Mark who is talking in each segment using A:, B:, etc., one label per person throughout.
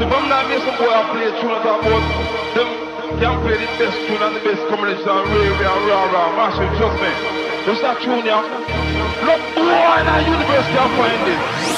A: So if I'm not this boy, I play a tune about them can play the best tune and the best combination and rave and rah rah massive, trust me. It's not tune, yeah. Look, boy, in the universe can find it.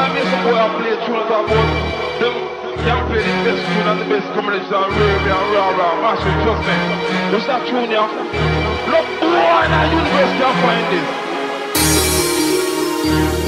A: I miss some boy I play tunes about them. Them play the best tune and the best combination and rave and rah rah mash it, trust me. Just that tune yeah. Look, boy in the universe can find this.